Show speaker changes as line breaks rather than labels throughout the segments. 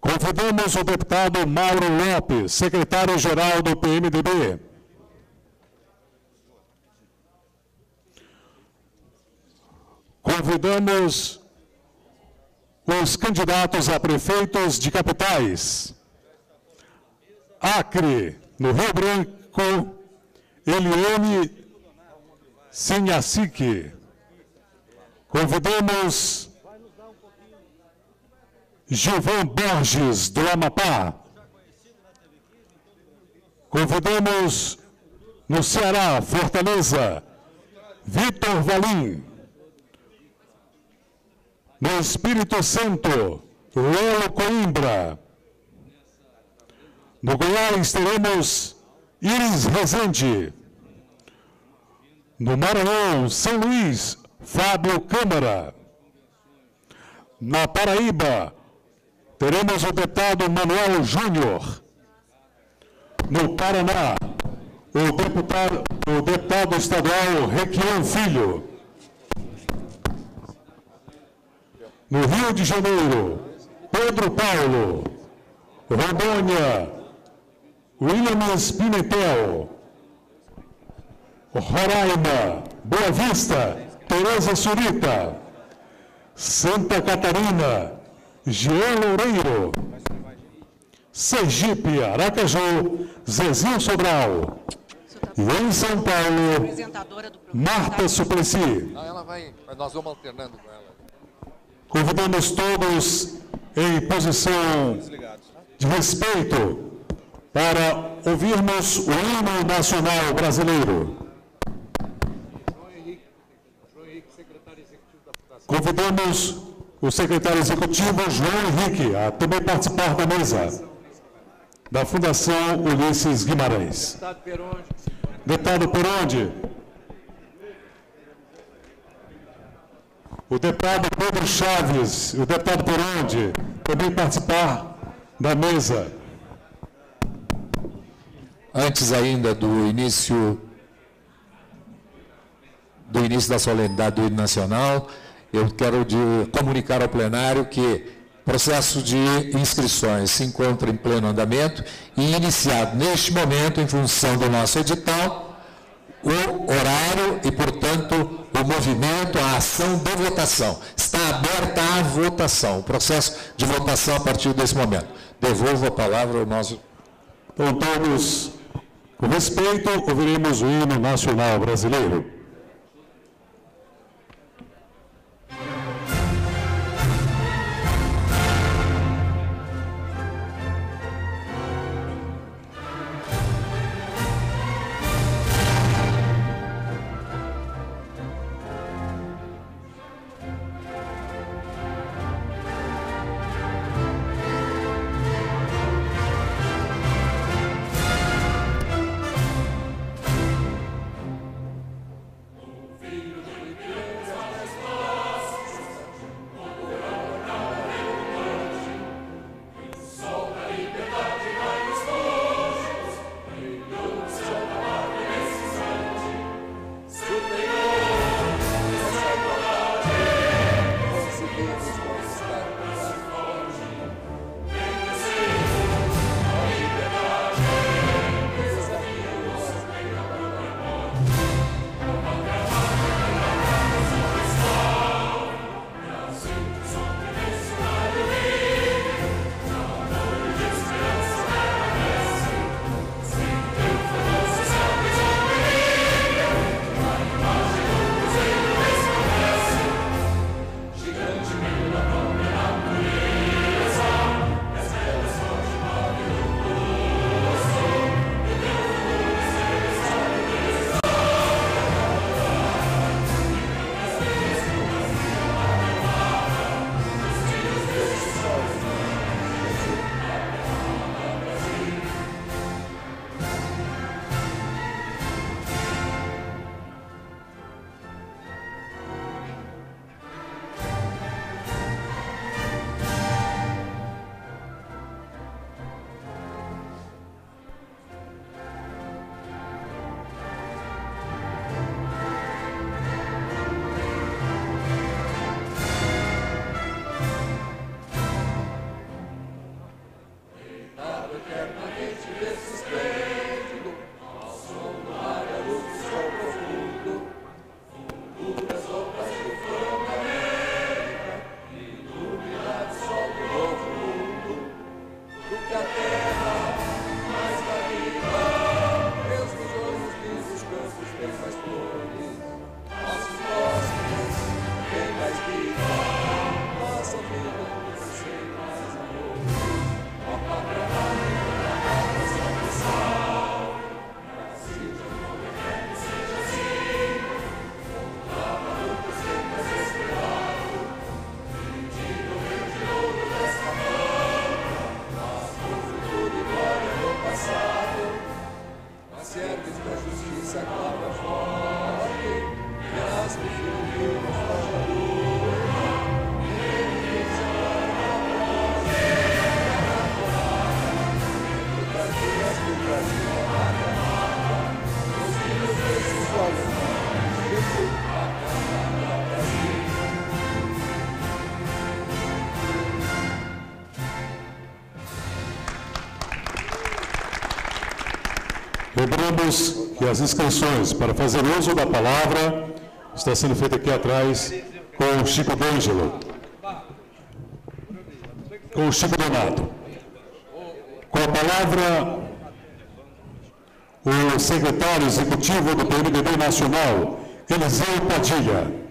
Convidamos o deputado Mauro Lopes, secretário-geral do PMDB. Convidamos os candidatos a prefeitos de capitais. Acre, no Rio Branco, Eliane Sinhacique. Convidamos Gilvan Borges, do Amapá. Convidamos no Ceará, Fortaleza, Vitor Valim. No Espírito Santo, Lolo Coimbra. No Goiás teremos Iris Rezende. No Maranhão, São Luís, Fábio Câmara. Na Paraíba, teremos o deputado Manuel Júnior. No Paraná, o deputado, o deputado estadual Requião Filho. No Rio de Janeiro, Pedro Paulo. Rondônia, Williams Pimentel. Roraima, Boa Vista, Tereza Surita. Santa Catarina, Jean Loureiro. Sergipe, Aracaju, Zezinho Sobral. E em São Paulo, Marta Suplicy.
Não, ela vai, nós vamos alternando com ela.
Convidamos todos em posição de respeito para ouvirmos o hino nacional brasileiro. Convidamos o secretário executivo João Henrique a também participar da mesa da Fundação Ulisses Guimarães. Deputado Peronde. O deputado Pedro Chaves, o deputado Peronde, também participar da mesa.
Antes ainda do início do início da solenidade do hino nacional, eu quero de, comunicar ao plenário que processo de inscrições se encontra em pleno andamento e iniciado neste momento, em função do nosso edital, o horário e, portanto, o movimento, a ação de votação. Está aberta a votação, o processo de votação a partir desse momento. Devolvo a palavra ao nosso.
Todos, com respeito, ouviremos o hino nacional brasileiro. Jerusalem. As inscrições para fazer uso da palavra está sendo feita aqui atrás com o Chico D'Angelo, com o Chico Donato. Com a palavra, o secretário executivo do PMDB Nacional, Eliseu Padilha.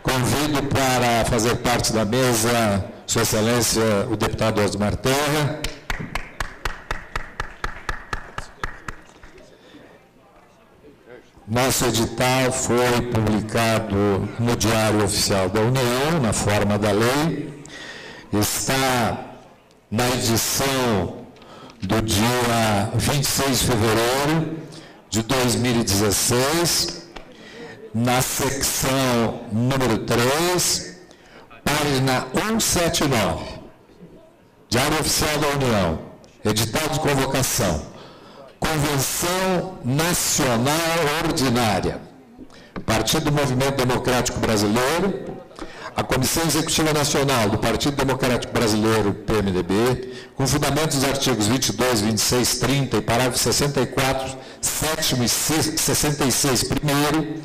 Convido para fazer parte da mesa Sua Excelência o deputado Osmar Terra. Nosso edital foi publicado no Diário Oficial da União, na forma da lei. Está na edição do dia 26 de fevereiro de 2016, na secção número 3, página 179. Diário Oficial da União, edital de convocação. Convenção Nacional Ordinária. Partido Movimento Democrático Brasileiro, a Comissão Executiva Nacional do Partido Democrático Brasileiro, PMDB, com fundamentos dos artigos 22, 26, 30 e parágrafo 64, 7 e 66, primeiro,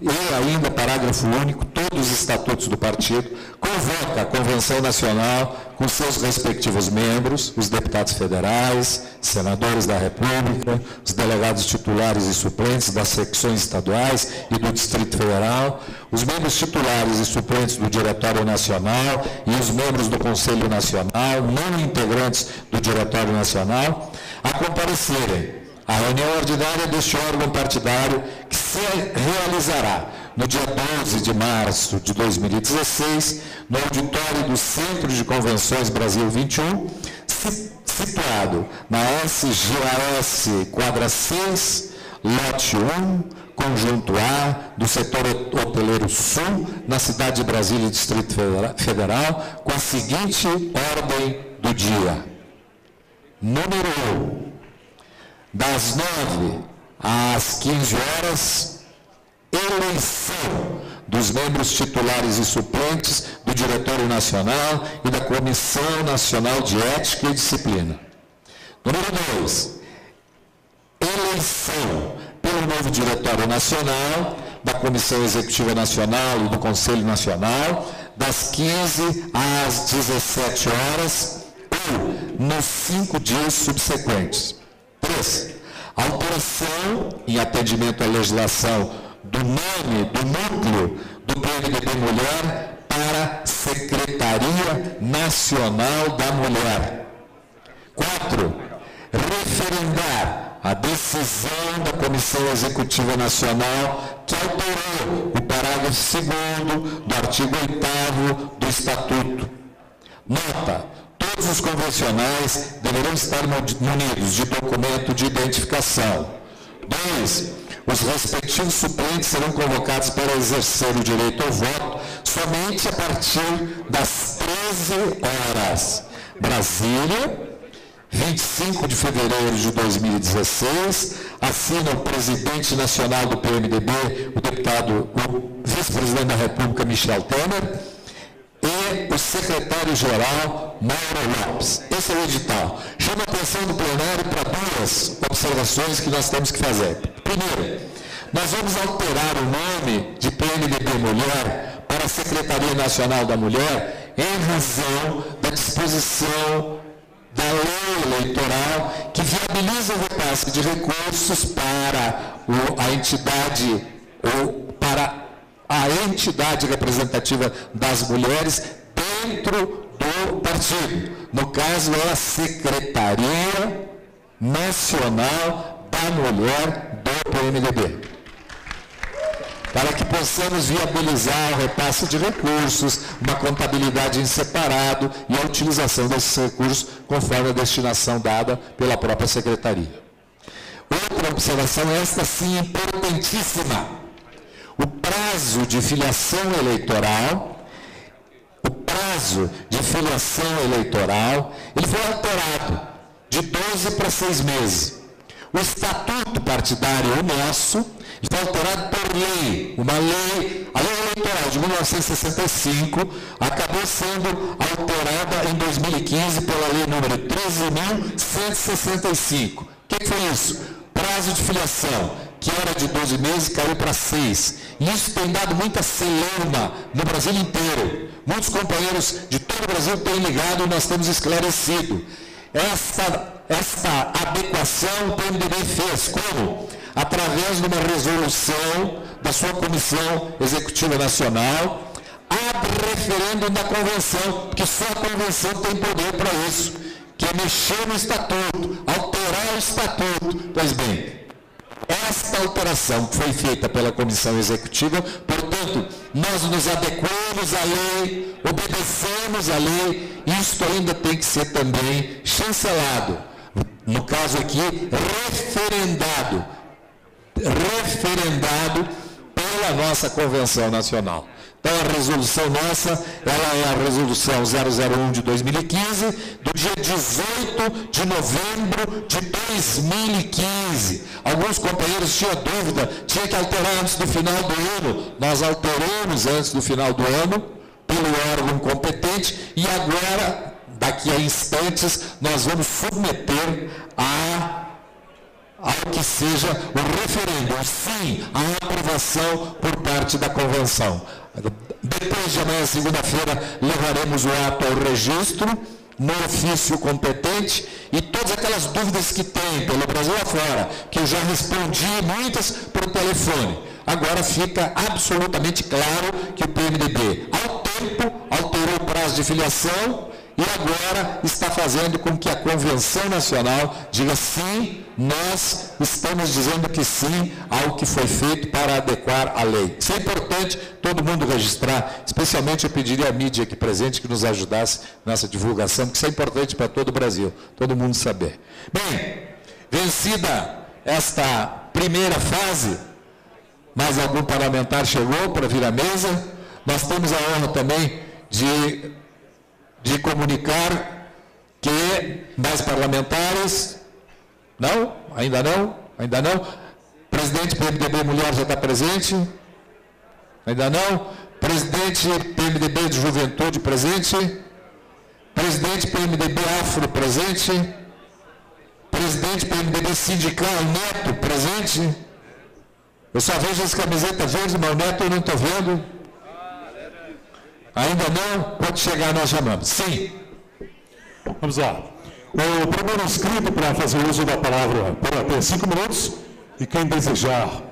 e ainda, parágrafo único, todos os estatutos do partido, convoca a Convenção Nacional com seus respectivos membros, os deputados federais, senadores da República, os delegados titulares e suplentes das secções estaduais e do Distrito Federal, os membros titulares e suplentes do Diretório Nacional e os membros do Conselho Nacional, não integrantes do Diretório Nacional, a comparecerem a reunião ordinária deste órgão partidário, que se realizará no dia 12 de março de 2016, no auditório do Centro de Convenções Brasil 21, situado na SGAS quadra 6, lote 1, conjunto A, do setor hoteleiro sul, na cidade de Brasília, Distrito Federal, com a seguinte ordem do dia. Número 1 das 9 às 15 horas, eleição dos membros titulares e suplentes do Diretório Nacional e da Comissão Nacional de Ética e Disciplina. Número 2, eleição pelo novo Diretório Nacional, da Comissão Executiva Nacional e do Conselho Nacional, das 15 às 17 horas ou nos cinco dias subsequentes. 3. Alteração em atendimento à legislação do nome do núcleo do PMDB Mulher para Secretaria Nacional da Mulher. 4. Referendar a decisão da Comissão Executiva Nacional que alterou o parágrafo 2 do artigo 8 do Estatuto. Nota Todos os convencionais deverão estar munidos de documento de identificação. Dois, os respectivos suplentes serão convocados para exercer o direito ao voto somente a partir das 13 horas. Brasília, 25 de fevereiro de 2016, assina o presidente nacional do PMDB, o deputado, o vice-presidente da República, Michel Temer, e o secretário-geral Mauro Lopes. Esse é o edital. Chama a atenção do plenário para duas observações que nós temos que fazer. Primeiro, nós vamos alterar o nome de PMDB Mulher para Secretaria Nacional da Mulher em razão da disposição da lei eleitoral que viabiliza o repasse de recursos para a entidade ou para a entidade representativa das mulheres dentro do partido. No caso, é a Secretaria Nacional da Mulher do PMDB. para que possamos viabilizar o repasse de recursos, uma contabilidade em separado e a utilização desses recursos conforme a destinação dada pela própria Secretaria. Outra observação, esta sim importantíssima. O prazo de filiação eleitoral, prazo de filiação eleitoral, ele foi alterado de 12 para 6 meses. O estatuto partidário, o nosso, foi alterado por lei. Uma lei, a lei eleitoral de 1965 acabou sendo alterada em 2015 pela lei número 13.165. O que foi isso? Prazo de filiação, que era de 12 meses, caiu para 6. E isso tem dado muita celeuma no Brasil inteiro. Muitos companheiros de todo o Brasil têm ligado e nós temos esclarecido. Esta, esta adequação o PMDB fez. Como? através de uma resolução da sua Comissão Executiva Nacional, abre referendo da convenção, porque só a convenção tem poder para isso, que é mexer no estatuto, alterar o estatuto. Pois bem, esta alteração que foi feita pela Comissão Executiva, portanto, nós nos adequamos à lei, obedecemos à lei, isto ainda tem que ser também chancelado. No caso aqui, referendado referendado pela nossa Convenção Nacional. Então, a resolução nossa, ela é a resolução 001 de 2015, do dia 18 de novembro de 2015. Alguns companheiros tinham dúvida, tinha que alterar antes do final do ano. Nós alteramos antes do final do ano, pelo órgão competente, e agora, daqui a instantes, nós vamos submeter a ao que seja o referendo, sim, a aprovação por parte da convenção. Depois de amanhã, segunda-feira, levaremos o ato ao registro, no ofício competente, e todas aquelas dúvidas que tem pelo Brasil afora, que eu já respondi muitas por telefone. Agora fica absolutamente claro que o PMDB, ao tempo, alterou o prazo de filiação, e agora está fazendo com que a Convenção Nacional diga sim, nós estamos dizendo que sim ao que foi feito para adequar a lei. Isso é importante todo mundo registrar, especialmente eu pediria à mídia aqui presente que nos ajudasse nessa divulgação, porque isso é importante para todo o Brasil, todo mundo saber. Bem, vencida esta primeira fase, mais algum parlamentar chegou para vir à mesa, nós temos a honra também de de comunicar que mais parlamentares. Não? Ainda não? Ainda não? Presidente PMDB Mulher já está presente? Ainda não? Presidente PMDB de Juventude presente? Presidente PMDB Afro presente? Presidente PMDB Sindical Neto presente? Eu só vejo as camisetas verdes, mas o Neto eu não estou vendo. Ainda não? Quando chegar nós chamamos. Sim.
Vamos lá. O primeiro inscrito para fazer uso da palavra por até cinco minutos, e quem desejar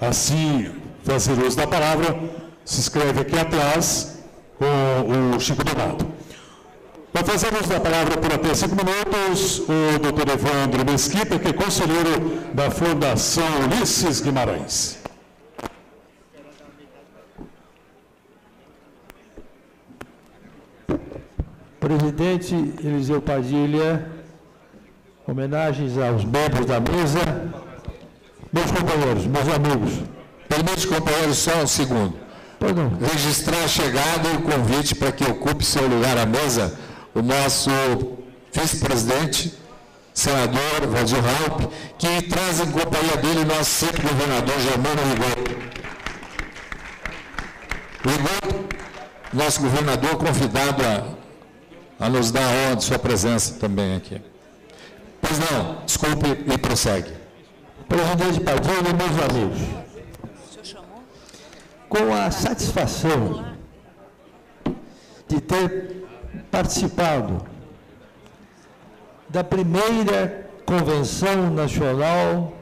assim fazer uso da palavra, se inscreve aqui atrás com o Chico Donato. Para fazer uso da palavra por até cinco minutos, o doutor Evandro Mesquita, que é conselheiro da Fundação Ulisses Guimarães.
Presidente Eliseu Padilha, homenagens aos membros da mesa, meus companheiros, meus amigos.
Permite, companheiros, só um segundo.
Perdão.
Registrar a chegada e o convite para que ocupe seu lugar à mesa o nosso vice-presidente, senador Valdir Raup, que traz em companhia dele nosso sempre governador Germano Rigoto. Rigoto, nosso governador convidado a a nos dar a honra de sua presença também aqui. Pois não, desculpe e prossegue.
Presidente Padilha meus amigos, com a satisfação de ter participado da primeira convenção nacional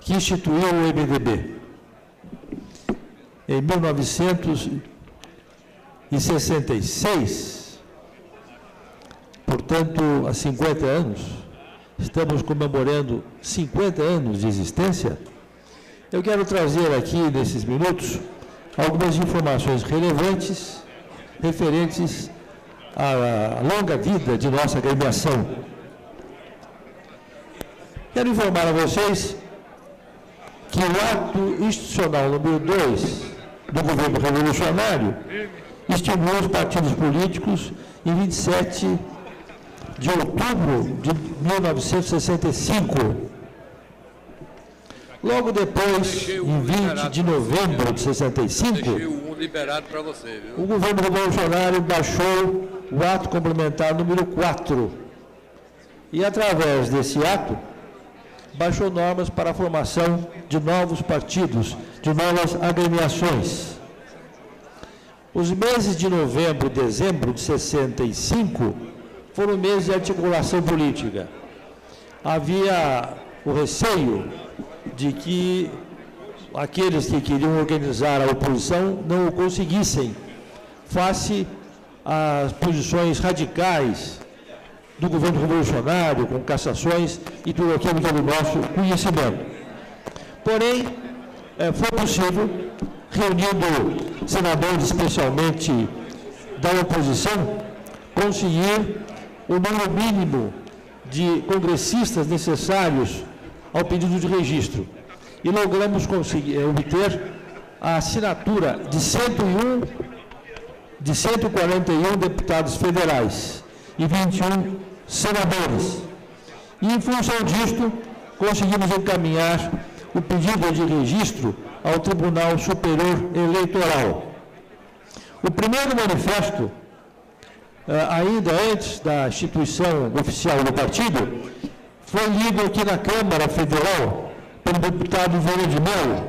que instituiu o MDB, em 1966, Portanto, há 50 anos, estamos comemorando 50 anos de existência, Eu quero trazer aqui, nesses minutos, algumas informações relevantes referentes à longa vida de nossa agremiação. Quero informar a vocês que o ato institucional número 2 do governo revolucionário estimulou os partidos políticos em 27 de outubro de 1965. Logo depois, em 20 de novembro de 65, o governo revolucionário baixou o ato complementar número 4. E, através desse ato, baixou normas para a formação de novos partidos, de novas agremiações. Os meses de novembro e dezembro de 65 foram meses de articulação política. Havia o receio de que aqueles que queriam organizar a oposição não o conseguissem, face às posições radicais do governo revolucionário, com cassações e tudo aquilo que é do nosso conhecimento. Porém, eh, foi possível, reunindo senadores especialmente da oposição, conseguir o número mínimo de congressistas necessários ao pedido de registro. E logramos conseguir, eh, obter a assinatura de 101 de 141 deputados federais e 21 senadores. E, em função disto, conseguimos encaminhar o pedido de registro ao Tribunal Superior Eleitoral. O primeiro manifesto, ainda antes da instituição oficial do partido, foi lido aqui na Câmara Federal pelo deputado Vieira de Mello,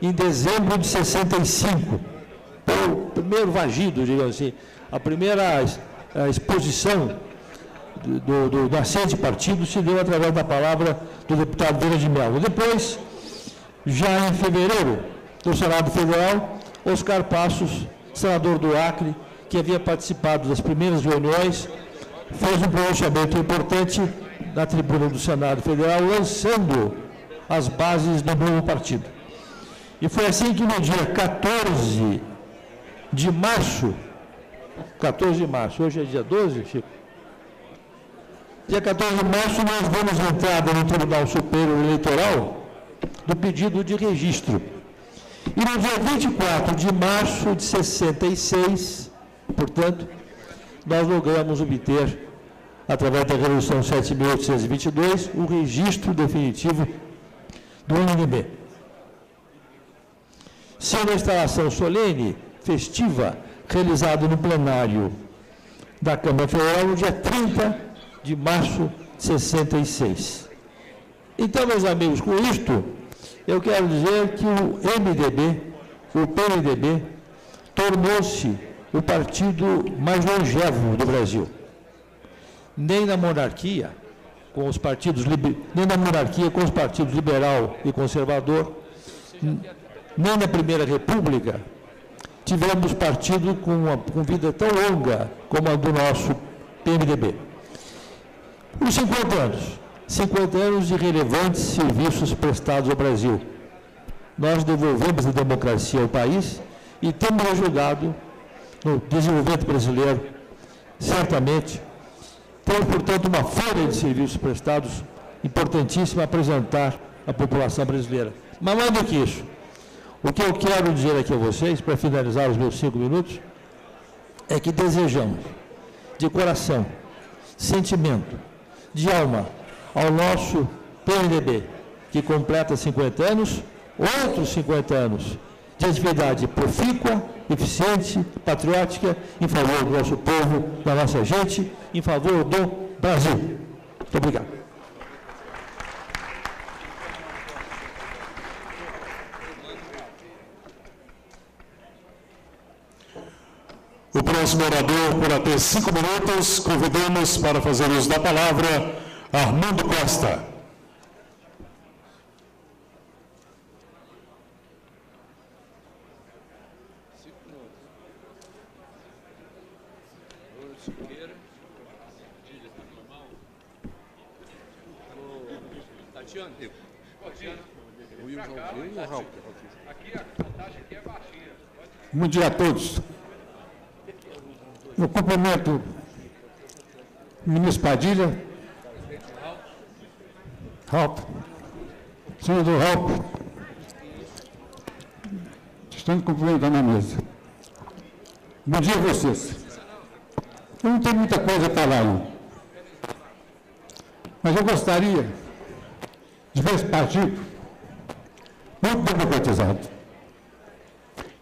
em dezembro de 65. O primeiro vagido, digamos assim, a primeira exposição do, do, do assento de partido se deu através da palavra do deputado Vieira de Mello. Depois, já em fevereiro, do Senado Federal, Oscar Passos, senador do Acre, que havia participado das primeiras reuniões, fez um pronunciamento importante na tribuna do Senado Federal, lançando as bases do novo partido. E foi assim que no dia 14 de março, 14 de março, hoje é dia 12, Chico? Dia 14 de março nós damos entrada no Tribunal Superior Eleitoral do pedido de registro. E no dia 24 de março de 66, portanto, nós logramos obter através da Resolução 7.822, o registro definitivo do NNB. Sendo a instalação solene, festiva, realizada no plenário da Câmara Federal no dia 30 de março de 66. Então, meus amigos, com isto, eu quero dizer que o MDB, o PMDB, tornou-se o partido mais longevo do Brasil nem na monarquia, com os partidos nem na monarquia com os partidos liberal e conservador, nem na Primeira República tivemos partido com uma com vida tão longa como a do nosso PMDB. Os 50 anos, 50 anos de relevantes serviços prestados ao Brasil. Nós devolvemos a democracia ao país e temos ajudado no desenvolvimento brasileiro, certamente, temos, portanto, uma folha de serviços prestados importantíssima a apresentar à população brasileira. Mas mais do que isso, o que eu quero dizer aqui a vocês, para finalizar os meus cinco minutos, é que desejamos, de coração, sentimento, de alma, ao nosso PNDB, que completa 50 anos, outros 50 anos de atividade profícua, eficiente, patriótica, em favor do nosso povo, da nossa gente, em favor do Brasil. Muito obrigado.
O próximo orador, por até cinco minutos, convidamos para fazer uso da palavra Armando Costa.
Bom dia a todos. Eu cumprimento o ministro Padilha, Ralph, senador Ralph, estamos cumprimentando a mesa. Bom dia a vocês. Eu não tenho muita coisa a falar, não. Mas eu gostaria de ver esse partido muito democratizado.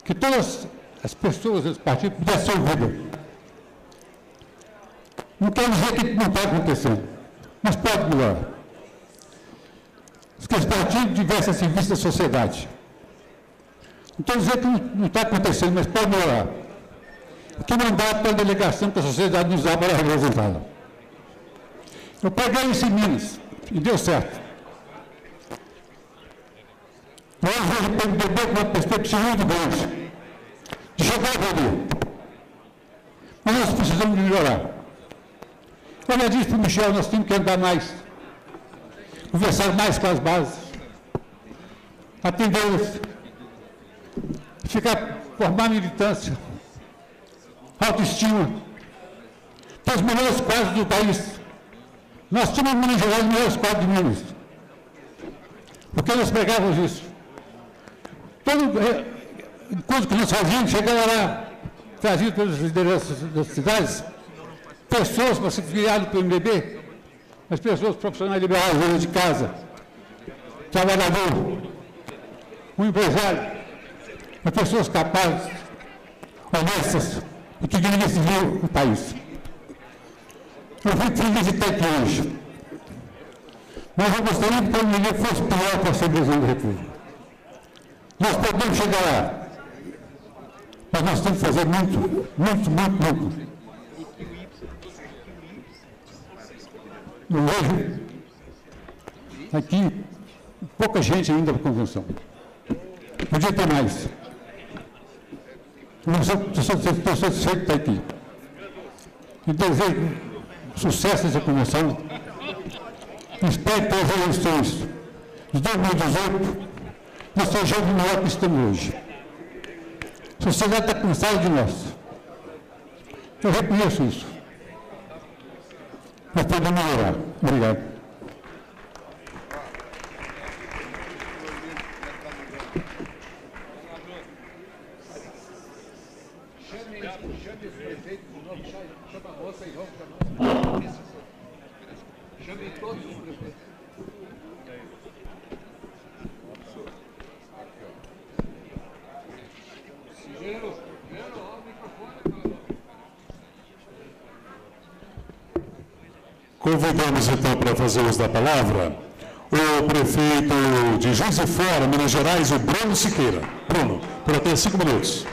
Que todas as pessoas desse partido pudessem ouvidas. Não quero dizer que não está acontecendo, mas pode melhorar. Que esse partido tivesse a serviço da sociedade. Não estou dizendo que não está acontecendo, mas pode melhorar. Que mandato pela delegação que a sociedade nos dá para representá-la. Eu peguei isso em Minas e deu certo. Nós hoje o PMDB com uma perspectiva muito grande de chegar ali. Mas nós precisamos melhorar. Eu já disse para o Michel, nós temos que andar mais, conversar mais com as bases, atendê-las, ficar, formar militância, autoestima, ter os melhores quadros do país. Nós tínhamos Minas Gerais os melhores quadros de Minas. Porque nós pegávamos isso. Todo é, coisa que nós fazíamos, chegava lá, trazido pelas lideranças das cidades, pessoas para se criar no PMDB, as pessoas profissionais liberais, donas de casa, trabalhador, um empresário, as pessoas capazes, honestas, e que queriam decidir o país. Eu fui visitar aqui hoje. Mas eu gostaria que o PMDB fosse pior para ser presidente da República. Nós podemos chegar lá. Mas nós temos que fazer muito, muito, muito, muito. Eu vejo aqui pouca gente ainda para a convenção. Podia ter mais. Eu estou satisfeito de estar aqui. E desejo sucesso nessa convenção. Espero que as eleições de 2018 nós sejamos melhor que estamos hoje. A sociedade está cansada de nós. Eu reconheço isso. Mas podemos melhorar. Obrigado.
Convidamos então para fazer uso da palavra o prefeito de Juiz de Fora, Minas Gerais, o Bruno Siqueira. Bruno, por até cinco minutos.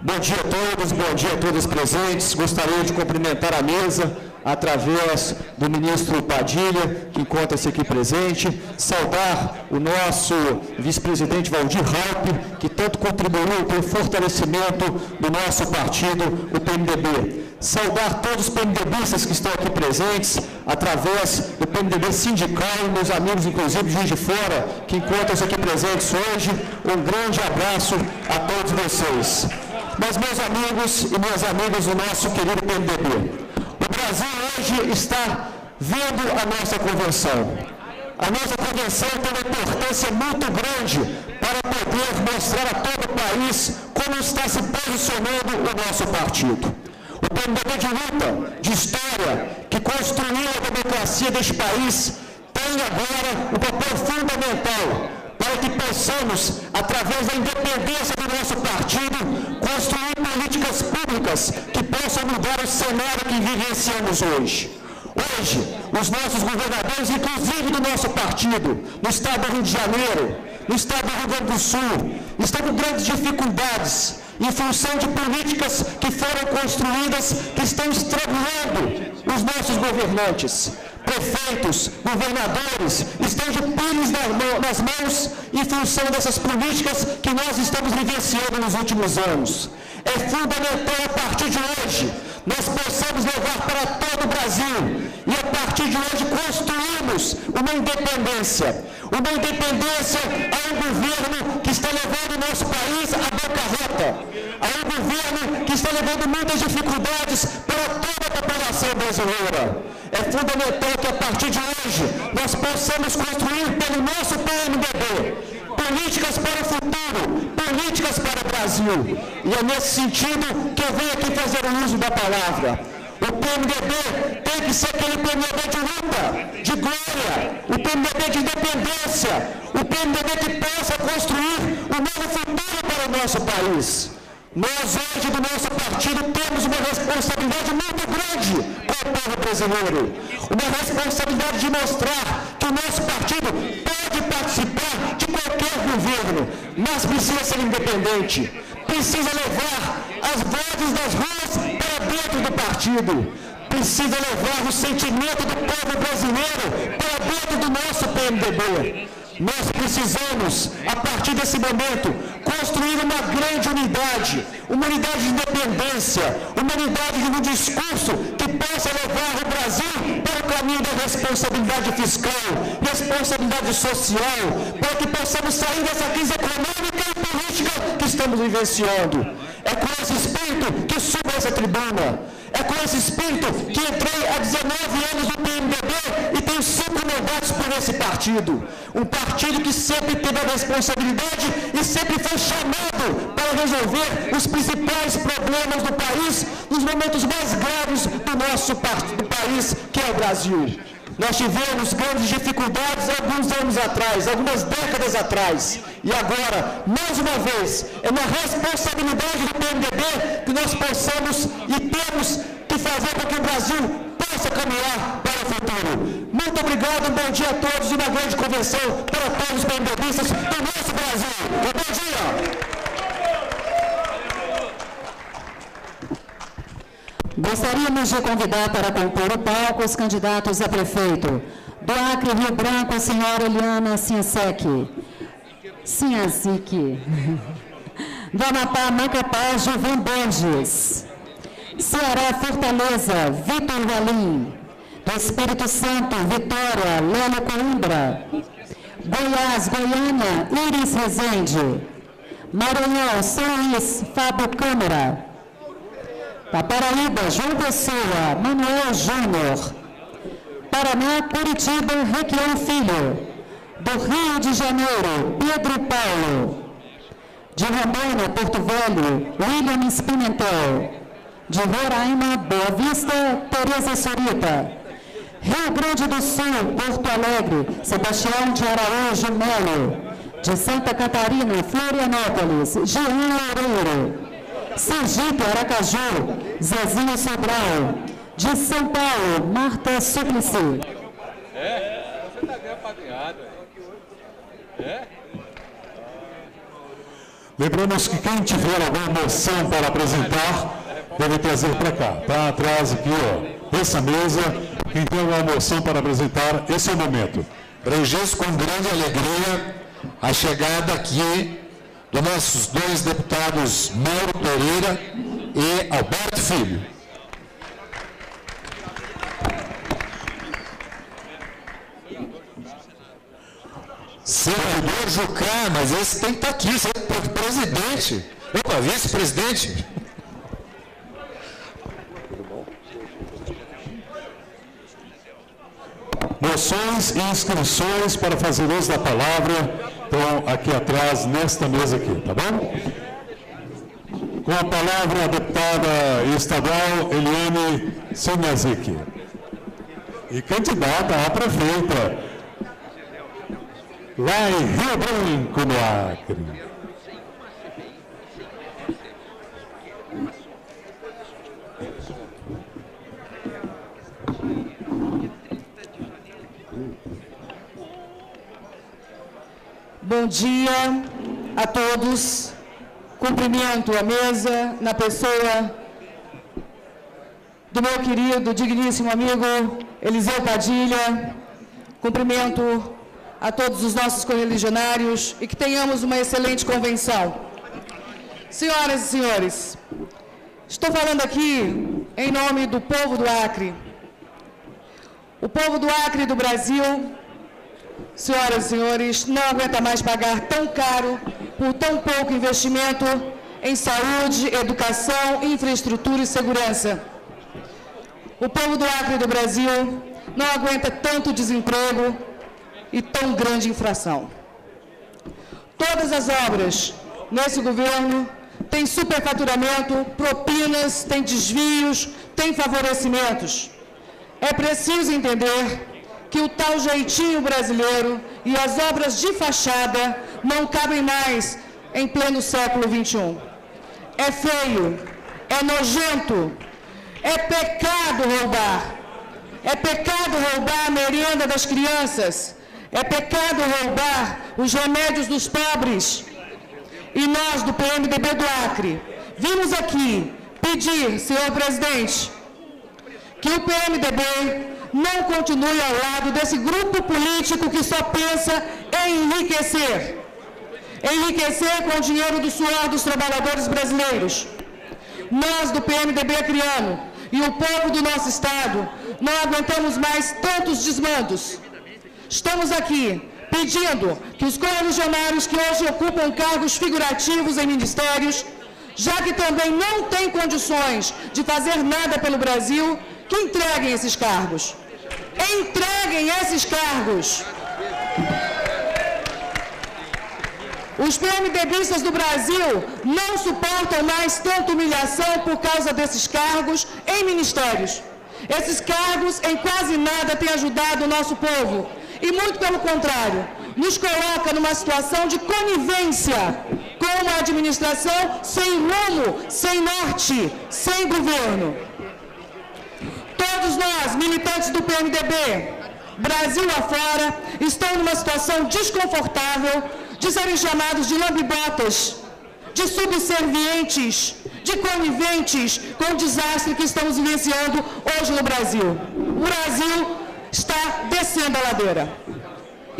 Bom dia a todos, bom dia a todos presentes. Gostaria de cumprimentar a mesa através do ministro Padilha, que encontra-se aqui presente, saudar o nosso vice-presidente Valdir Raup, que tanto contribuiu para o fortalecimento do nosso partido, o PMDB. Saudar todos os PMDBistas que estão aqui presentes, através do PMDB sindical, meus amigos, inclusive de de Fora, que encontram-se aqui presentes hoje. Um grande abraço a todos vocês. Mas, meus amigos e minhas amigas do nosso querido PMDB, Brasil hoje está vendo a nossa convenção. A nossa convenção tem uma importância muito grande para poder mostrar a todo o país como está se posicionando o nosso partido. O PMDB de luta, de história, que construiu a democracia deste país, tem agora um papel fundamental para que possamos, através da independência do nosso partido, construir políticas públicas que possam mudar o cenário que vivenciamos hoje. Hoje, os nossos governadores, inclusive do nosso partido, no estado do Rio de Janeiro, no estado do Rio Grande do Sul, estão com grandes dificuldades em função de políticas que foram construídas que estão estrangulando os nossos governantes prefeitos, governadores, estão de pilhas nas mãos em função dessas políticas que nós estamos vivenciando nos últimos anos. É fundamental a partir de hoje nós possamos levar para todo o Brasil e a partir de hoje construir precisamos uma independência. Uma independência a um governo que está levando o nosso país à bancarrota. A um governo que está levando muitas dificuldades para toda a população brasileira. É fundamental que a partir de hoje nós possamos construir pelo nosso PMDB políticas para o futuro, políticas para o Brasil. E é nesse sentido que eu venho aqui fazer o uso da palavra. O PMDB tem que ser aquele PMDB de luta, de glória, o PMDB de independência, o PMDB que possa construir um novo futuro para o nosso país. Nós, hoje, do nosso partido, temos uma responsabilidade muito grande com o povo brasileiro. Uma responsabilidade de mostrar que o nosso partido pode participar de qualquer governo, mas precisa ser independente. Precisa levar as vozes das ruas para dentro do partido. Precisa levar o sentimento do povo brasileiro para dentro do nosso PMDB. Nós precisamos, a partir desse momento, construir uma grande unidade, uma unidade de independência, uma unidade de um discurso que possa levar o Brasil para o caminho da responsabilidade fiscal, responsabilidade social, para que possamos sair dessa crise econômica e política que estamos vivenciando. É com esse espírito que subo essa tribuna. É com esse espírito que entrei há 19 anos no PMDB e tenho cinco mandatos por esse partido. Um partido que sempre teve a responsabilidade e sempre foi chamado para resolver os principais problemas do país nos momentos mais graves do nosso do país, que é o Brasil. Nós tivemos grandes dificuldades alguns anos atrás, algumas décadas atrás. E agora, mais uma vez, é uma responsabilidade do PMDB que nós possamos e temos que fazer com que o Brasil possa caminhar para o futuro. Muito obrigado, bom dia a todos e uma grande convenção para todos os PMDBistas do nosso Brasil. Um bom dia!
Gostaríamos de convidar para compor o palco os candidatos a prefeito. Do Acre, Rio Branco, a senhora Eliana Cinsec. Ciancique. Do Amapá, Macapá, Gilvan Borges. Ceará, Fortaleza, Vitor Valim. Do Espírito Santo, Vitória, Lelo Coimbra. Goiás, Goiânia, Iris Rezende. Maranhão, São Luís, Fábio Câmara. Da Paraíba, João Pessoa, Manuel Júnior. Paraná, Curitiba, Requião Filho. Do Rio de Janeiro, Pedro Paulo. De Rondônia, Porto Velho, William Pimentel. De Roraima, Boa Vista, Tereza Sorita. Rio Grande do Sul, Porto Alegre, Sebastião de Araújo Melo. De Santa Catarina, Florianópolis, Jean Loureiro. Sergipe, Aracaju, Zezinho Sobral. De São Paulo, Marta Suplicy.
É? Você está ganhando padrinhado, é?
Lembramos que quem tiver alguma moção para apresentar, deve trazer para cá. Está atrás aqui, ó, essa mesa. Quem tem alguma moção para apresentar, esse é o momento.
Registro com grande alegria a chegada aqui dos nossos dois deputados Mauro Pereira e Alberto Filho. Senador Jucá, mas esse tem que estar aqui, você é presidente. Opa, vice-presidente.
Moções e inscrições para fazer uso da palavra estão aqui atrás, nesta mesa aqui, tá bom? Com a palavra a deputada estadual Eliane Semiazic. E candidata a prefeita lá em Rio Branco, no Acre.
Bom dia a todos. Cumprimento a mesa na pessoa do meu querido, digníssimo amigo Eliseu Padilha. Cumprimento a todos os nossos correligionários e que tenhamos uma excelente convenção. Senhoras e senhores, estou falando aqui em nome do povo do Acre. O povo do Acre do Brasil, senhoras e senhores, não aguenta mais pagar tão caro por tão pouco investimento em saúde, educação, infraestrutura e segurança. O povo do Acre do Brasil não aguenta tanto desemprego e tão grande infração. Todas as obras nesse governo têm superfaturamento, propinas, têm desvios, têm favorecimentos. É preciso entender que o tal jeitinho brasileiro e as obras de fachada não cabem mais em pleno século XXI. É feio, é nojento, é pecado roubar. É pecado roubar a merenda das crianças. É pecado roubar os remédios dos pobres. E nós, do PMDB do Acre, vimos aqui pedir, senhor presidente, que o PMDB não continue ao lado desse grupo político que só pensa em enriquecer. Enriquecer com o dinheiro do suor dos trabalhadores brasileiros. Nós, do PMDB acriano, e o povo do nosso Estado, não aguentamos mais tantos desmandos. Estamos aqui pedindo que os correligionários que hoje ocupam cargos figurativos em ministérios, já que também não têm condições de fazer nada pelo Brasil, que entreguem esses cargos. Entreguem esses cargos. Os PMDBistas do Brasil não suportam mais tanta humilhação por causa desses cargos em ministérios. Esses cargos em quase nada têm ajudado o nosso povo. E muito pelo contrário, nos coloca numa situação de conivência com uma administração sem rumo, sem norte, sem governo. Todos nós, militantes do PMDB, Brasil afora, estão numa situação desconfortável de serem chamados de lambibotas, de subservientes, de coniventes com o desastre que estamos vivenciando hoje no Brasil. O Brasil está descendo a ladeira.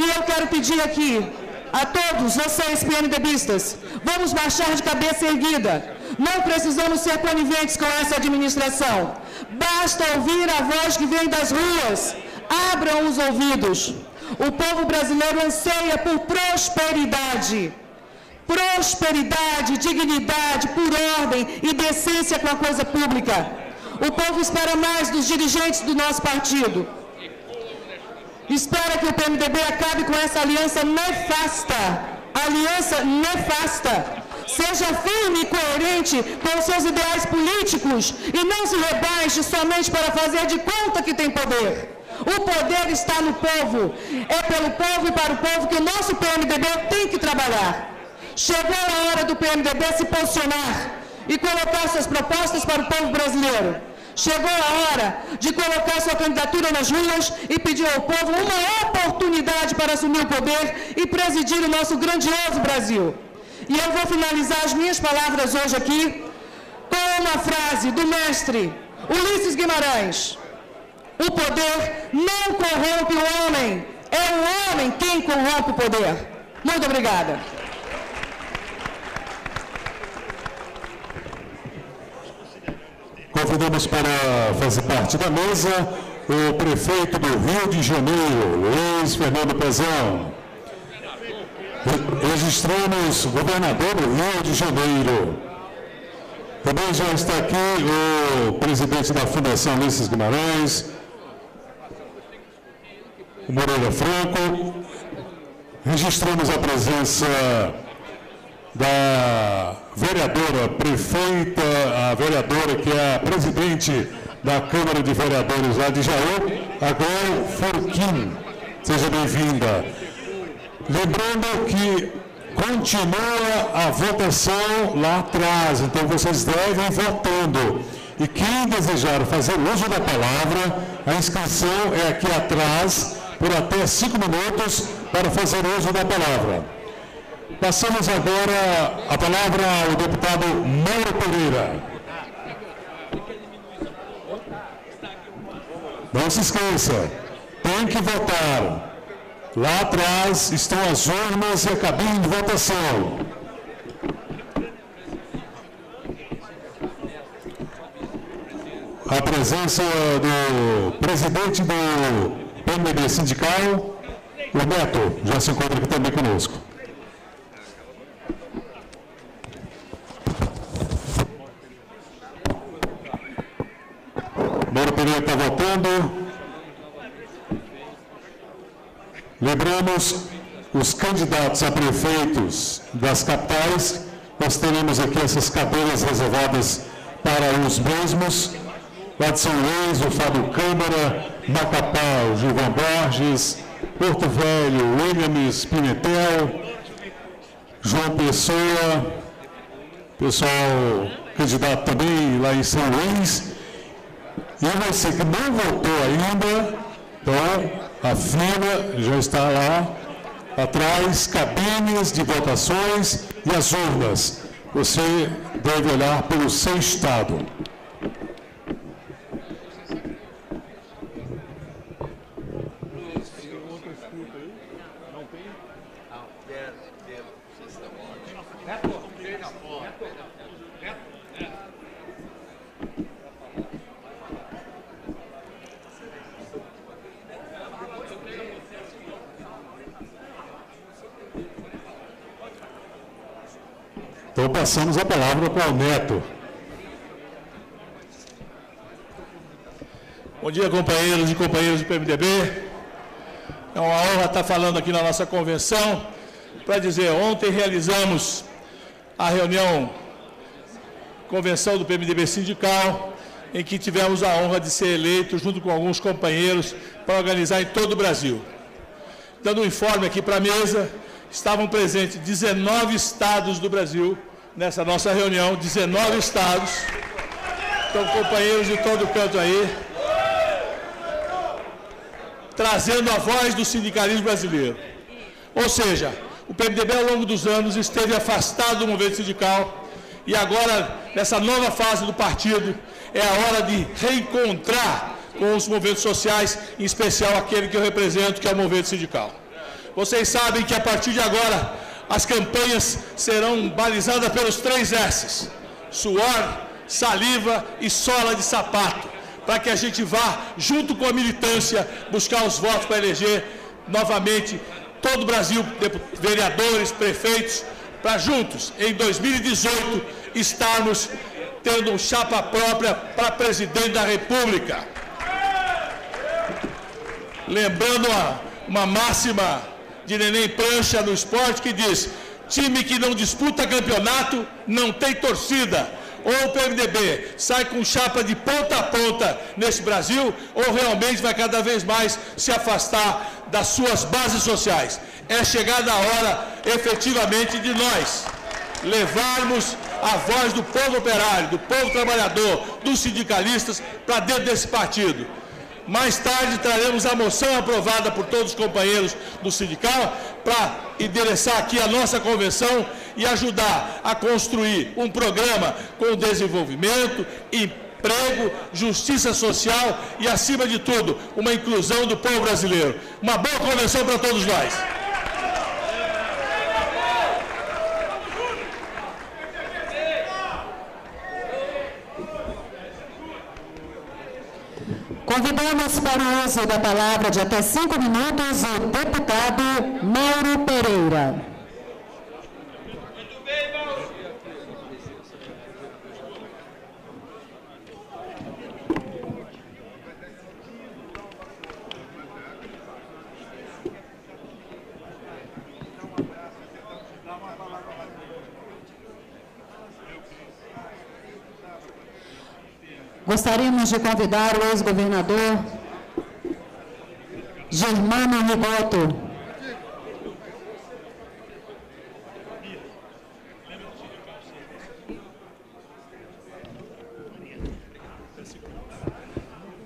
E eu quero pedir aqui a todos vocês PMDBistas, vamos marchar de cabeça erguida. Não precisamos ser coniventes com essa administração. Basta ouvir a voz que vem das ruas. Abram os ouvidos. O povo brasileiro anseia por prosperidade. Prosperidade, dignidade, por ordem e decência com a coisa pública. O povo espera mais dos dirigentes do nosso partido. Espera que o PMDB acabe com essa aliança nefasta. Aliança nefasta. Seja firme e coerente com os seus ideais políticos e não se rebaixe somente para fazer de conta que tem poder. O poder está no povo. É pelo povo e para o povo que o nosso PMDB tem que trabalhar. Chegou a hora do PMDB se posicionar e colocar suas propostas para o povo brasileiro. Chegou a hora de colocar sua candidatura nas ruas e pedir ao povo uma oportunidade para assumir o poder e presidir o nosso grandioso Brasil. E eu vou finalizar as minhas palavras hoje aqui com uma frase do mestre Ulisses Guimarães. O poder não corrompe o homem, é o homem quem corrompe o poder. Muito obrigada.
Convidamos para fazer parte da mesa o prefeito do Rio de Janeiro, Luiz Fernando Pezão. Registramos governador do Rio de Janeiro. Também já está aqui o presidente da Fundação Ulisses Guimarães, o Moreira Franco. Registramos a presença da vereadora prefeita, a vereadora que é a presidente da Câmara de Vereadores lá de Jaú, a Gol Forquim. Seja bem-vinda. Lembrando que continua a votação lá atrás, então vocês devem votando. E quem desejar fazer uso da palavra, a inscrição é aqui atrás, por até cinco minutos, para fazer uso da palavra. Passamos agora a palavra ao deputado Mauro Pereira. Não se esqueça, tem que votar. Lá atrás estão as urnas e a cabine de votação. a presença do presidente do PMDB Sindical, o Neto, já se encontra aqui também conosco. Mauro Pereira está votando. Lembramos os candidatos a prefeitos das capitais, nós teremos aqui essas cadeiras reservadas para os mesmos. Lá de São Luís, o Fábio Câmara, Macapá, o Gilvan Borges, Porto Velho, Williams Pimentel, João Pessoa, pessoal candidato também lá em São Luís. E você que não votou ainda, então a fila já está lá atrás, cabines de votações e as urnas. Você deve olhar pelo seu estado. Então passamos a palavra para o Neto.
Bom dia, companheiros e companheiras do PMDB. É uma honra estar falando aqui na nossa convenção para dizer, ontem realizamos a reunião, convenção do PMDB sindical, em que tivemos a honra de ser eleito junto com alguns companheiros para organizar em todo o Brasil. Dando um informe aqui para a mesa, estavam presentes 19 estados do Brasil nessa nossa reunião, 19 estados. Então, companheiros de todo canto aí, trazendo a voz do sindicalismo brasileiro. Ou seja, o PMDB ao longo dos anos esteve afastado do movimento sindical e agora, nessa nova fase do partido, é a hora de reencontrar com os movimentos sociais, em especial aquele que eu represento, que é o movimento sindical. Vocês sabem que a partir de agora as campanhas serão balizadas pelos três S's: suor, saliva e sola de sapato, para que a gente vá, junto com a militância, buscar os votos para eleger novamente todo o Brasil, vereadores, prefeitos, para juntos, em 2018, estarmos tendo chapa própria para presidente da República. Lembrando uma, uma máxima de Neném Prancha no esporte que diz: time que não disputa campeonato não tem torcida. Ou o PMDB sai com chapa de ponta a ponta nesse Brasil, ou realmente vai cada vez mais se afastar das suas bases sociais. É chegada a hora, efetivamente, de nós levarmos a voz do povo operário, do povo trabalhador, dos sindicalistas para dentro desse partido. Mais tarde traremos a moção aprovada por todos os companheiros do sindical para endereçar aqui a nossa convenção e ajudar a construir um programa com desenvolvimento, emprego, justiça social e, acima de tudo, uma inclusão do povo brasileiro. Uma boa convenção para todos nós.
Convidamos para o uso da palavra de até cinco minutos o deputado Mauro Pereira. Gostaríamos de convidar o ex-governador Germano Rigoto.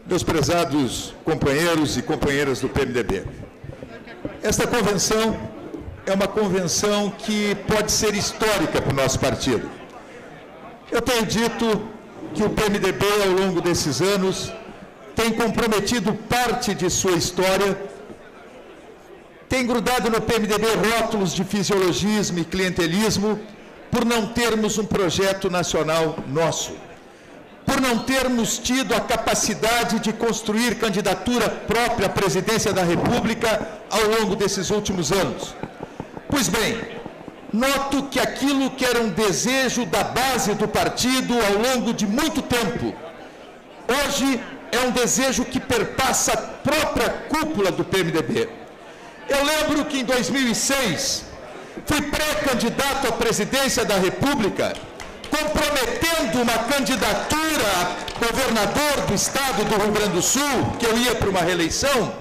Meus prezados companheiros e companheiras do PMDB, esta convenção é uma convenção que pode ser histórica para o nosso partido. Eu tenho dito que o PMDB, ao longo desses anos, tem comprometido parte de sua história, tem grudado no PMDB rótulos de fisiologismo e clientelismo, por não termos um projeto nacional nosso. por não termos tido a capacidade de construir candidatura própria à presidência da República ao longo desses últimos anos. Pois bem, noto que aquilo que era um desejo da base do partido ao longo de muito tempo, hoje é um desejo que perpassa a própria cúpula do PMDB. Eu lembro que em 2006 fui pré-candidato à presidência da República comprometendo uma candidatura a governador do estado do Rio Grande do Sul, que eu ia para uma reeleição,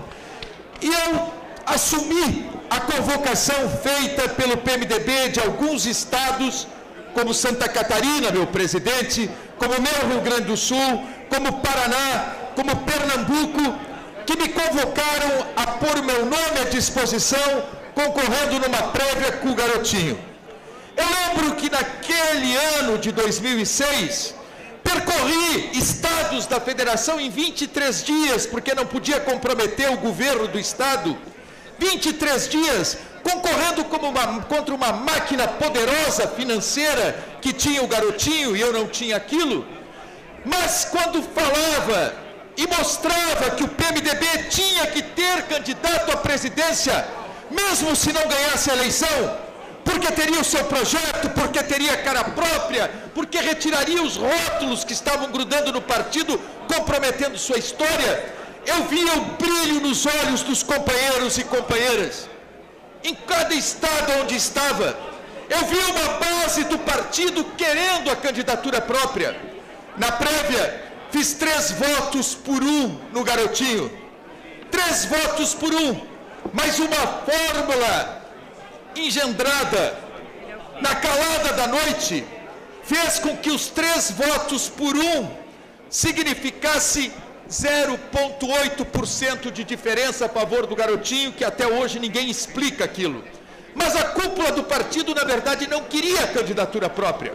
e eu assumi a convocação feita pelo PMDB de alguns estados, como Santa Catarina, meu presidente, como meu Rio Grande do Sul, como Paraná, como Pernambuco, que me convocaram a pôr meu nome à disposição, concorrendo numa prévia com o garotinho. Eu lembro que naquele ano de 2006, percorri estados da federação em 23 dias, porque não podia comprometer o governo do estado. 23 dias concorrendo uma, contra uma máquina poderosa financeira que tinha o garotinho e eu não tinha aquilo. Mas quando falava e mostrava que o PMDB tinha que ter candidato à presidência, mesmo se não ganhasse a eleição, porque teria o seu projeto, porque teria cara própria, porque retiraria os rótulos que estavam grudando no partido, comprometendo sua história. Eu via o brilho nos olhos dos companheiros e companheiras. Em cada estado onde estava, eu via uma base do partido querendo a candidatura própria. Na prévia, fiz três votos por um no garotinho. Três votos por um. Mas uma fórmula engendrada na calada da noite fez com que os três votos por um significasse 0,8% de diferença a favor do garotinho, que até hoje ninguém explica aquilo. Mas a cúpula do partido, na verdade, não queria candidatura própria.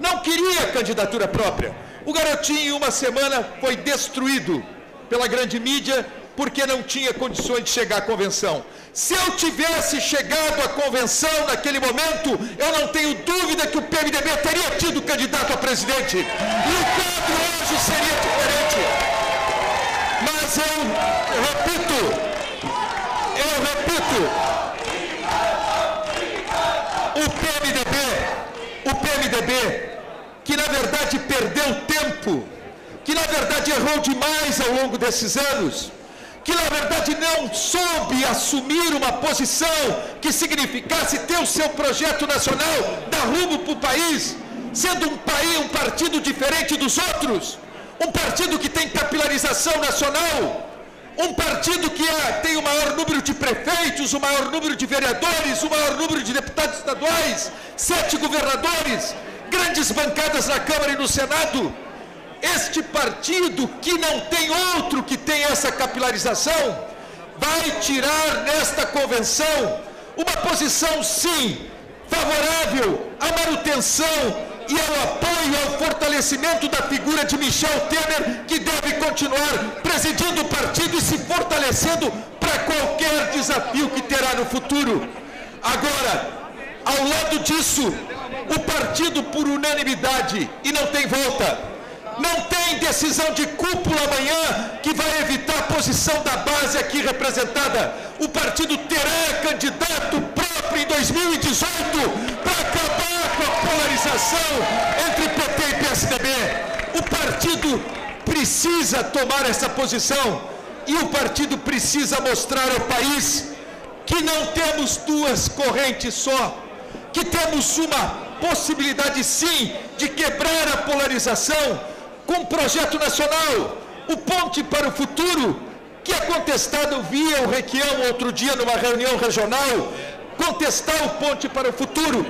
Não queria candidatura própria. O garotinho, em uma semana, foi destruído pela grande mídia porque não tinha condições de chegar à convenção. Se eu tivesse chegado à convenção naquele momento, eu não tenho dúvida que o PMDB teria tido candidato a presidente. E o quadro hoje seria diferente. Eu repito, eu repito, o PMDB, o PMDB, que na verdade perdeu tempo, que na verdade errou demais ao longo desses anos, que na verdade não soube assumir uma posição que significasse ter o seu projeto nacional, dar rumo para o país, sendo um país, um partido diferente dos outros, um partido que tem capilarização nacional, um partido que é, tem o maior número de prefeitos, o maior número de vereadores, o maior número de deputados estaduais, sete governadores, grandes bancadas na Câmara e no Senado, este partido, que não tem outro que tem essa capilarização, vai tirar nesta convenção uma posição, sim, favorável à manutenção e ao apoio ao fortalecimento da figura de Michel Temer, que deve continuar presidindo o partido e se fortalecendo para qualquer desafio que terá no futuro. Agora, ao lado disso, o partido por unanimidade, e não tem volta, não tem decisão de cúpula amanhã que vai evitar a posição da base aqui representada. O partido terá candidato próprio em 2018 para acabar com a polarização entre PT e PSDB. O partido precisa tomar essa posição e o partido precisa mostrar ao país que não temos duas correntes só, que temos uma possibilidade sim de quebrar a polarização com um projeto nacional, o Ponte para o Futuro, que é contestado via o Requião outro dia numa reunião regional, contestar o Ponte para o Futuro.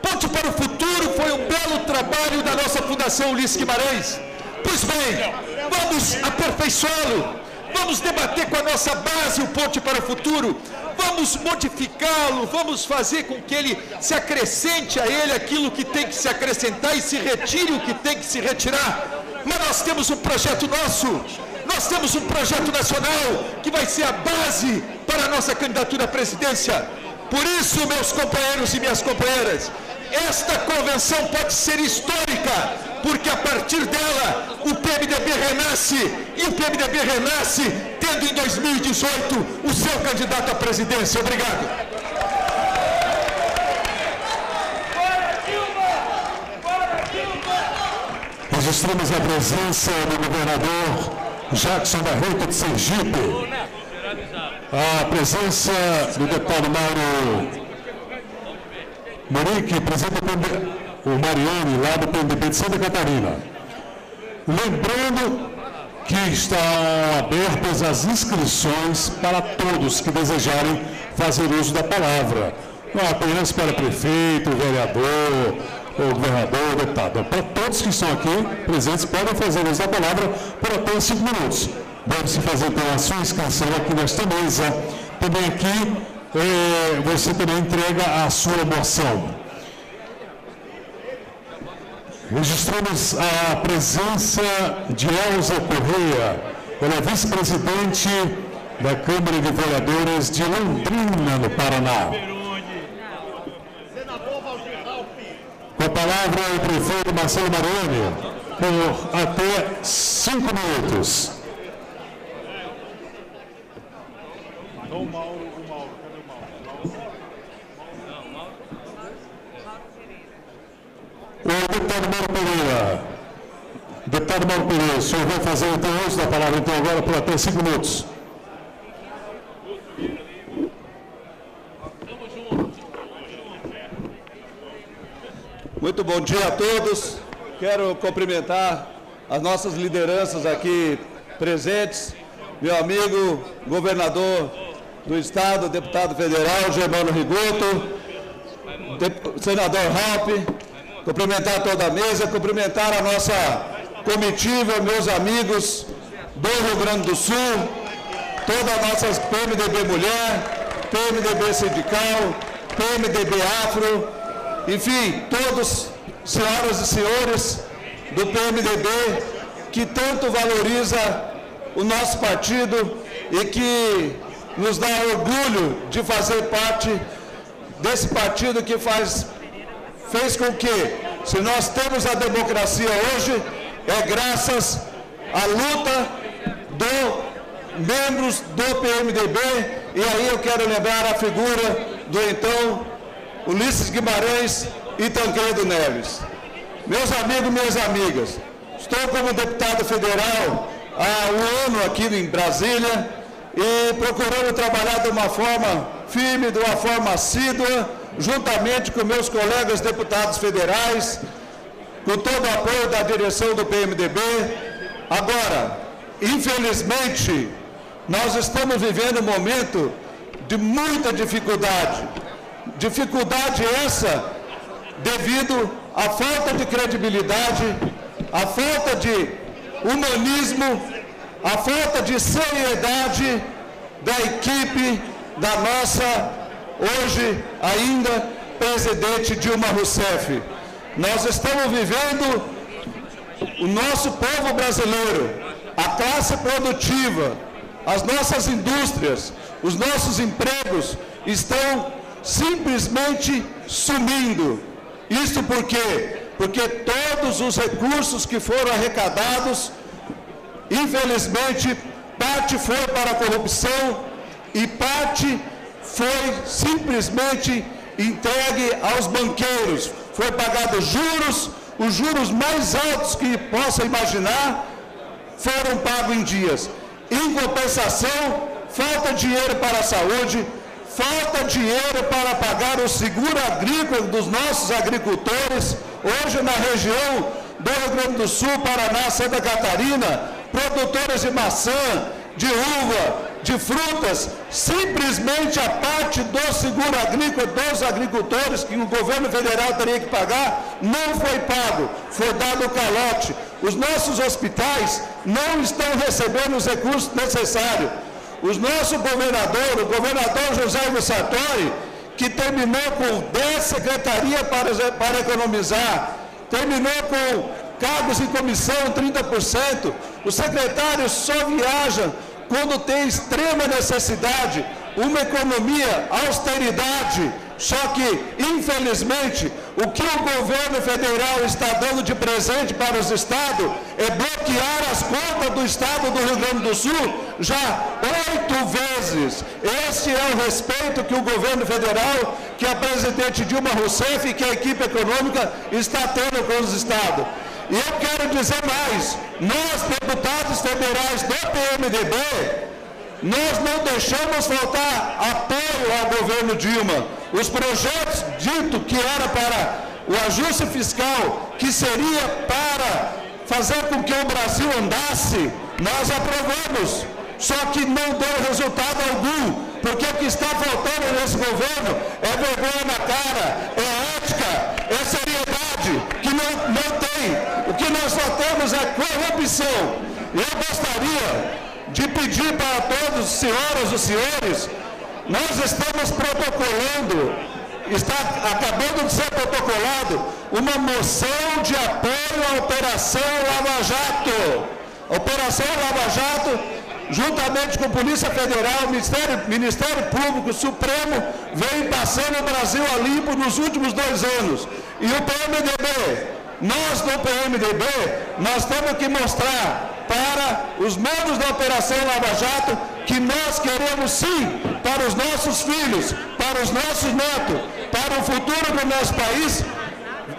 Ponte para o Futuro foi um belo trabalho da nossa Fundação Ulisses Guimarães. Pois bem, vamos aperfeiçoá-lo, vamos debater com a nossa base o Ponte para o Futuro, vamos modificá-lo, vamos fazer com que ele se acrescente a ele aquilo que tem que se acrescentar e se retire o que tem que se retirar mas nós temos um projeto nosso, nós temos um projeto nacional que vai ser a base para a nossa candidatura à presidência. Por isso, meus companheiros e minhas companheiras, Esta convenção pode ser histórica, porque a partir dela o PMDB renasce, e o PMDB renasce tendo em 2018 o seu candidato à presidência. Obrigado.
Registramos a presença do governador Jackson Barreto de Sergipe. A presença do deputado Mauro Morique, presidente do o Mariane, lá do PMDB de Santa Catarina. Lembrando que estão abertas as inscrições para todos que desejarem fazer uso da palavra. Não apenas para prefeito, vereador, o governador, o deputado. Para todos que estão aqui presentes, podem fazer uso da palavra por até cinco minutos. Deve-se fazer então a sua inscrição aqui nesta mesa. Também aqui é, você também entrega a sua moção. Registramos a presença de Elza Correia, ela é vice-presidente da Câmara de Vereadores de Londrina, no Paraná. Com a palavra o prefeito Marcelo Maroni, por até cinco minutos. Mauro, o Mauro, cadê o Mauro? Deputado Mauro Pereira. Deputado Mauro Pereira, o senhor vai fazer então uso da palavra então agora por até cinco minutos.
Muito bom dia a todos. Quero cumprimentar as nossas lideranças aqui presentes, meu amigo governador do Estado, deputado federal Germano Rigoto, senador Ralph, cumprimentar toda a mesa, cumprimentar a nossa comitiva, meus amigos do Rio Grande do Sul, todas as nossas PMDB Mulher, PMDB Sindical, PMDB Afro, enfim, todos, senhoras e senhores do PMDB, que tanto valoriza o nosso partido e que nos dá orgulho de fazer parte desse partido que faz, fez com que, se nós temos a democracia hoje, é graças à luta dos membros do PMDB, e aí eu quero lembrar a figura do então Ulisses Guimarães e Tancredo Neves. Meus amigos, minhas amigas, estou como deputado federal há um ano aqui em Brasília e procurando trabalhar de uma forma firme, de uma forma assídua, juntamente com meus colegas deputados federais, com todo o apoio da direção do PMDB. Agora, infelizmente, nós estamos vivendo um momento de muita dificuldade Dificuldade essa devido à falta de credibilidade, à falta de humanismo, à falta de seriedade da equipe da nossa, hoje ainda, presidente Dilma Rousseff. Nós estamos vivendo o nosso povo brasileiro, a classe produtiva, as nossas indústrias, os nossos empregos estão simplesmente sumindo. Isso por quê? Porque todos os recursos que foram arrecadados, infelizmente, parte foi para a corrupção e parte foi simplesmente entregue aos banqueiros. Foi pagado juros, os juros mais altos que possa imaginar foram pagos em dias. Em compensação, falta dinheiro para a saúde, falta dinheiro para pagar o seguro agrícola dos nossos agricultores, hoje na região do Rio Grande do Sul, Paraná, Santa Catarina, produtores de maçã, de uva, de frutas, simplesmente a parte do seguro agrícola dos agricultores que o governo federal teria que pagar, não foi pago, foi dado o calote. Os nossos hospitais não estão recebendo os recursos necessários. O nosso governador, o governador José Sartori, que terminou com 10 secretarias para, para economizar, terminou com cargos em comissão 30%, os secretários só viajam quando tem extrema necessidade, uma economia, austeridade, Só que, infelizmente, o que o governo federal está dando de presente para os estados é bloquear as contas do estado do Rio Grande do Sul já oito vezes. Este é o respeito que o governo federal, que a presidente Dilma Rousseff e que a equipe econômica está tendo com os estados. E eu quero dizer mais, nós, deputados federais do PMDB, nós não deixamos faltar apoio ao governo Dilma. Os projetos dito que era para o ajuste fiscal, que seria para fazer com que o Brasil andasse, nós aprovamos. Só que não deu resultado algum, porque o que está faltando nesse governo é vergonha na cara, é ética, é seriedade, que não, não tem. O que nós só temos é corrupção. Eu gostaria de pedir para todos, senhoras e senhores, nós estamos protocolando, está acabando de ser protocolado, uma moção de apoio à Operação Lava Jato. Operação Lava Jato, juntamente com a Polícia Federal, Ministério, Ministério Público, Supremo, vem passando o Brasil a limpo nos últimos dois anos. E o PMDB, nós do PMDB, nós temos que mostrar para os membros da Operação Lava Jato que nós queremos sim, para os nossos filhos, para os nossos netos, para o futuro do nosso país,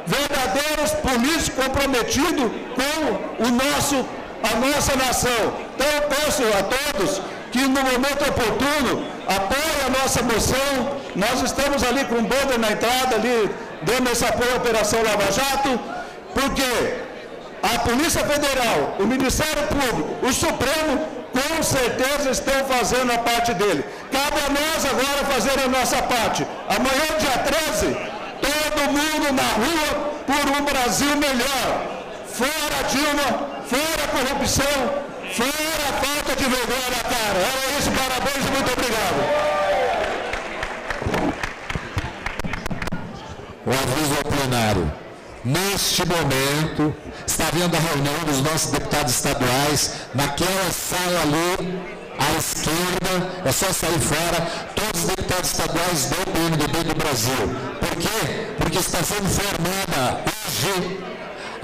verdadeiros políticos comprometidos com o nosso, a nossa nação. Então eu peço a todos que no momento oportuno apoiem a nossa moção. Nós estamos ali com o banner na entrada, ali, dando esse apoio à Operação Lava Jato, porque a Polícia Federal, o Ministério Público, o Supremo, com certeza estão fazendo a parte dele. Cabe a nós agora fazer a nossa parte. Amanhã, dia 13, todo mundo na rua por um Brasil melhor. Fora Dilma, fora corrupção, fora a falta de vergonha cara. Era isso, parabéns e muito obrigado.
O aviso ao plenário. Neste momento, está havendo a reunião dos nossos deputados estaduais, naquela sala ali, à esquerda, é só sair fora, todos os deputados estaduais do PMDB do Brasil. Por quê? Porque está sendo formada hoje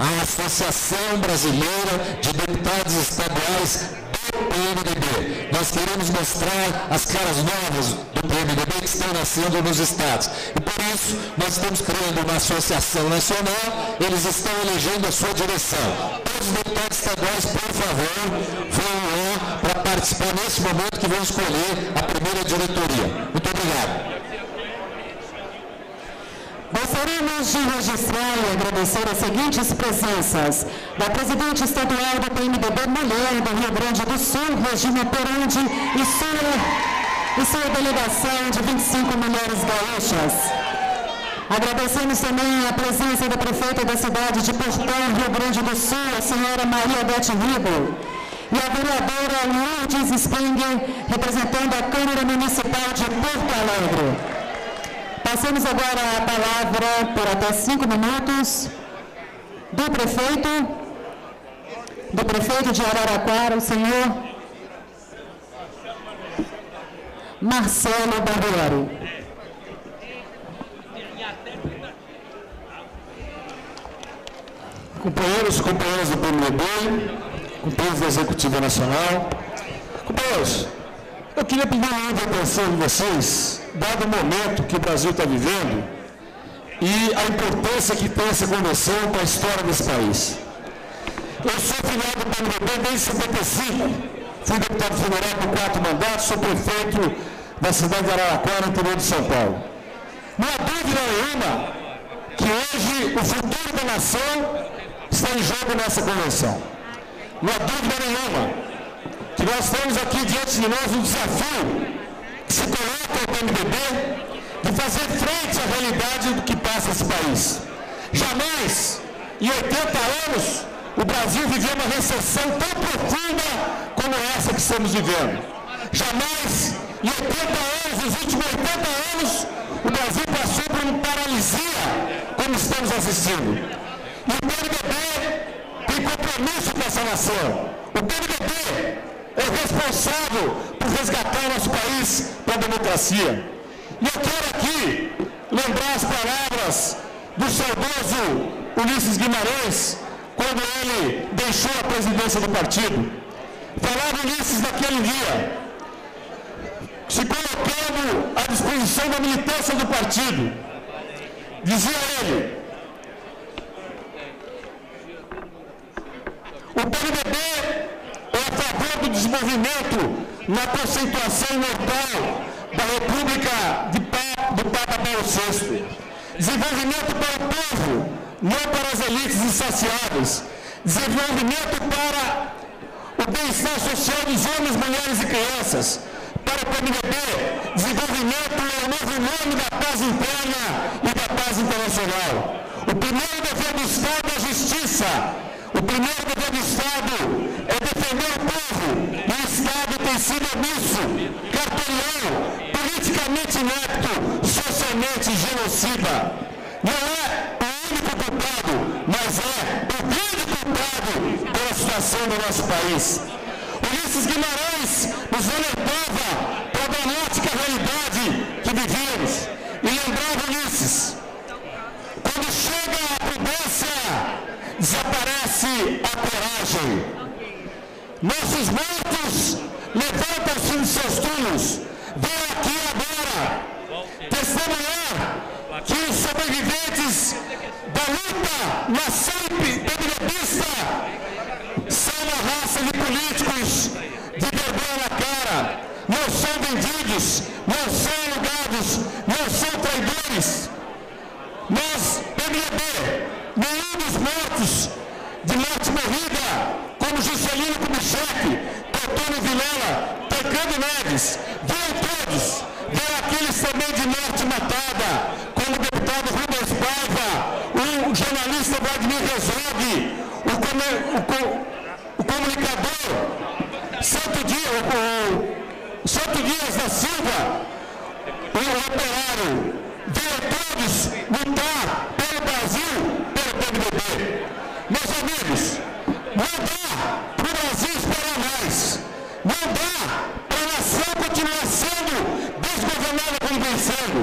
a Associação Brasileira de Deputados Estaduais do PMDB. Nós queremos mostrar as caras novas do PMDB que estão nascendo nos estados. E por isso, nós estamos criando uma associação nacional, eles estão elegendo a sua direção. Todos os deputados estaduais, por favor, venham lá para participar nesse momento que vão escolher a primeira diretoria. Muito obrigado.
Gostaríamos de registrar e agradecer as seguintes presenças da presidente estadual do PMDB Mulher do Rio Grande do Sul, Regina Perundi, e sua, e sua delegação de 25 mulheres gaúchas. Agradecemos também a presença da prefeita da cidade de Portão, Rio Grande do Sul, a senhora Maria Bete Ribo, e a vereadora Lourdes Springer, representando a Câmara Municipal de Porto Alegre. Passamos agora a palavra por até cinco minutos do prefeito, do prefeito de Araraquara, o senhor Marcelo Barbieri.
Companheiros companheiras do PMDB, companheiros da Executiva Nacional, companheiros, eu queria pedir uma atenção de vocês, dado o momento que o Brasil está vivendo e a importância que tem essa convenção para a história desse país. Eu sou filiado do PMDB desde 75, fui deputado federal por quatro mandatos, sou prefeito da cidade de Araraquara, interior de São Paulo. Não há dúvida nenhuma que hoje o futuro da nação está em jogo nessa convenção. Não há dúvida nenhuma que nós temos aqui diante de nós um desafio se coloca ao PMDB de fazer frente à realidade do que passa esse país. Jamais, em 80 anos, o Brasil viveu uma recessão tão profunda como essa que estamos vivendo. Jamais, em 80 anos, nos últimos 80 anos, o Brasil passou por uma paralisia como estamos assistindo. E o PMDB tem compromisso com essa nação. O PMDB é responsável por resgatar nosso país para a democracia. E eu quero aqui lembrar as palavras do saudoso Ulisses Guimarães, quando ele deixou a presidência do partido. Falava Ulisses naquele dia, se colocando à disposição da militância do partido. Dizia ele, o PMDB a favor do desenvolvimento na conceituação mortal da República de pa, do Papa Paulo VI. Desenvolvimento para o povo, não para as elites insaciáveis. Desenvolvimento para o bem-estar social dos homens, mulheres e crianças. Para o PMDB, desenvolvimento é o novo nome da paz interna e da paz internacional. O primeiro dever do Estado é a justiça. O primeiro dever do Estado é defender o povo. E o Estado tem sido omisso, cartolão, politicamente inepto, socialmente genocida. Não é o único culpado, mas é o grande culpado pela situação do nosso país. Ulisses Guimarães nos alertava para a dramática realidade que vivíamos. E lembrava Ulisses, quando chega a prudência, desaparece a coragem. Nossos mortos levantam-se dos seus túmulos. Vem aqui agora testemunhar que os sobreviventes da luta na sempre PMDBista são uma raça de políticos de vergonha na cara. Não são vendidos, não são alugados, não são traidores. Nós, PMDB, nenhum dos mortos de morte morrida, como Juscelino Kubitschek, Antônio Vilela, Tancando Neves, viram todos, viram aqueles também de morte matada, como o deputado Rubens Paiva, o jornalista Vladimir Rezog, o, o, o, comunicador Santo Dias, o, Santo Dias da Silva, o operário, viram todos lutar pelo Brasil, pelo PMDB. Meus amigos, não dá para o Brasil esperar mais. Não dá para a nação continuar sendo desgovernada como vem sendo.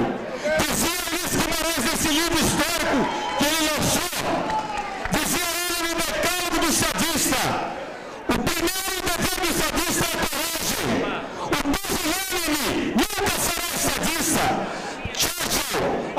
Dizia Luiz Guimarães nesse livro histórico que ele lançou. Dizia ele no decálogo do estadista. O primeiro dever do estadista é coragem. O pusilânime nunca será estadista. Churchill